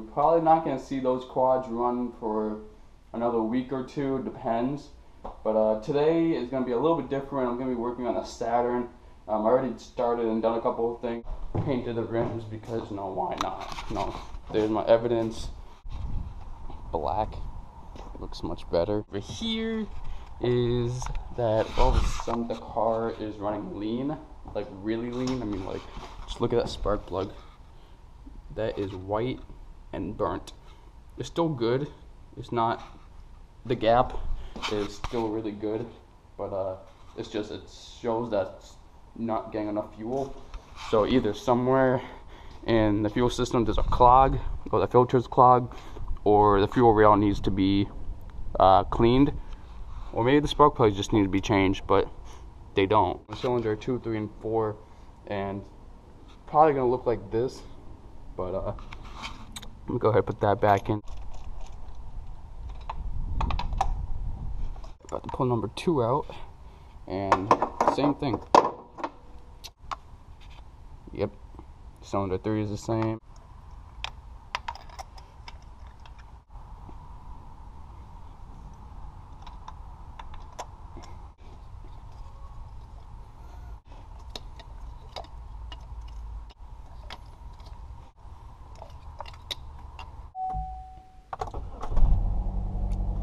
probably not going to see those quads run for another week or two, it depends. But uh, today is going to be a little bit different. I'm going to be working on a Saturn. Um, I already started and done a couple of things. Painted the rims because, know, why not? Know, there's my evidence. Black. Looks much better. Over here is that all of a sudden the car is running lean. Like really lean. I mean, like, just look at that spark plug. That is white and burnt. It's still good. It's not, the gap is still really good. But uh, it's just, it shows that it's not getting enough fuel. So either somewhere in the fuel system there's a clog, or the filter's clogged, or the fuel rail needs to be uh, cleaned, or maybe the spark plugs just need to be changed, but they don't. Cylinder two, three, and four, and probably gonna look like this, but uh, let me go ahead and put that back in. About to pull number two out, and same thing. Yep, cylinder three is the same.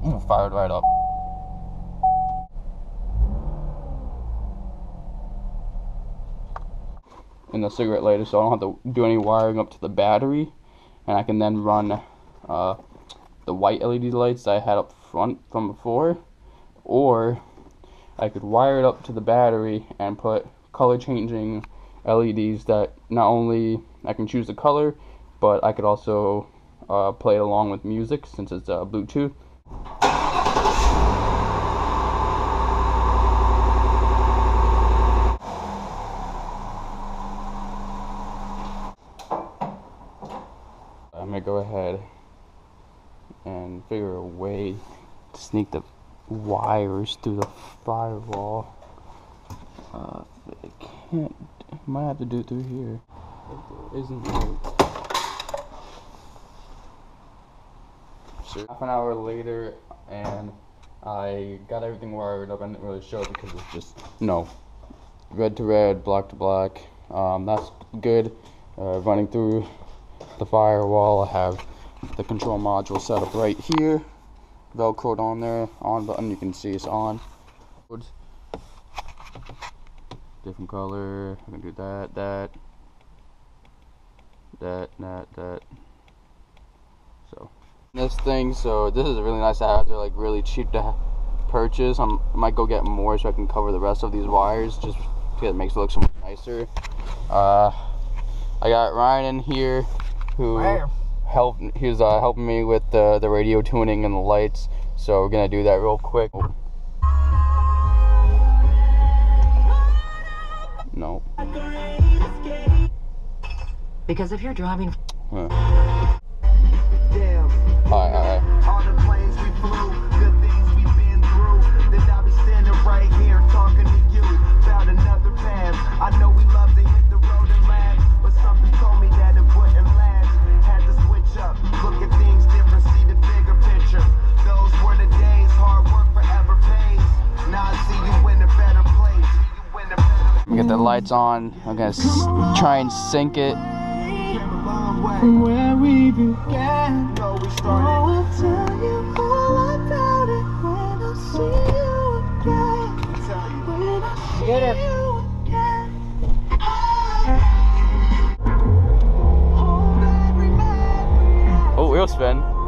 Ooh, fired right up. In the cigarette lighter, so I don't have to do any wiring up to the battery, and I can then run uh, the white LED lights I had up front from before, or I could wire it up to the battery and put color changing LEDs that not only I can choose the color, but I could also uh, play it along with music since it's uh, Bluetooth. I'm gonna go ahead and figure a way to sneak the wires through the firewall. Uh, I can't. Might have to do it through here. There isn't like. Half an hour later, and I got everything wired up. I didn't really show it because it's just no red to red, black to black. Um, that's good. Uh, running through the firewall, I have the control module set up right here. Velcroed on there, on button. You can see it's on. Different color. I can do that, that, that, that, that. So this thing. So this is a really nice adapter, like really cheap to purchase. I'm, I might go get more so I can cover the rest of these wires, just because it makes it look so much nicer. Uh, I got Ryan in here, who Wow. helped. He's uh, helping me with the the radio tuning and the lights. So we're gonna do that real quick. No. Because if you're driving Huh. The lights on. I'm gonna try and sync it. where we began. You know we started. I'll tell you all about it Oh, wheel spin.